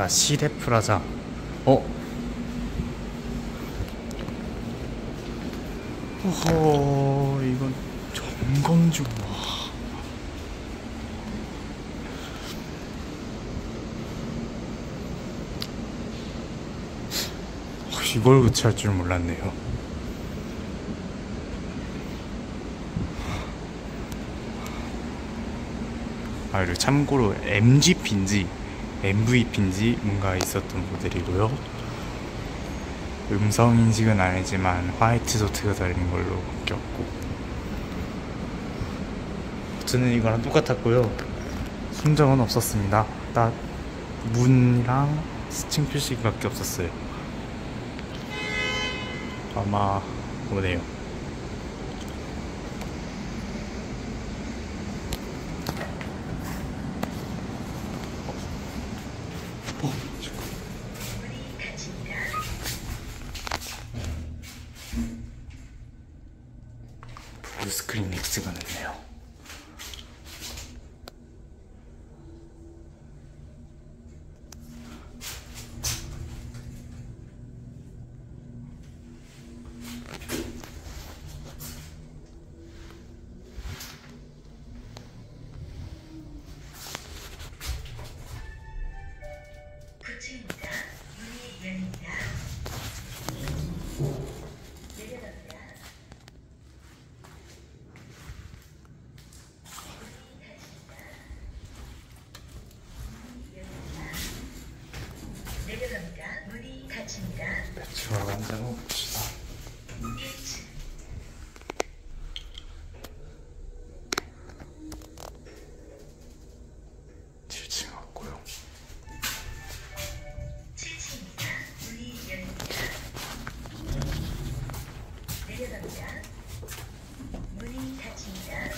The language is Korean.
여기가 시대프라자. 어? 어허, 이건 점검 중. 와. 어, 이걸 교체할 줄 몰랐네요. 아, 그리고 참고로 MGP인지 MVP인지 뭔가 있었던 모델이고요. 음성 인식은 아니지만 화이트 도트가 달린 걸로 바뀌었고 버튼은 이거랑 똑같았고요. 손정은 없었습니다. 딱 문이랑 스칭 표시밖에 없었어요. 아마 오네요. 블루스크린 X가 됐네요. 구층입니다. 문이 열립니다. 맥주입니다. 맥주 한잔 먹읍시다. 맥주. 칠층 왔고요. 칠층입니다. 문이 열립니다. 내려갑니다. 문이 닫힙니다.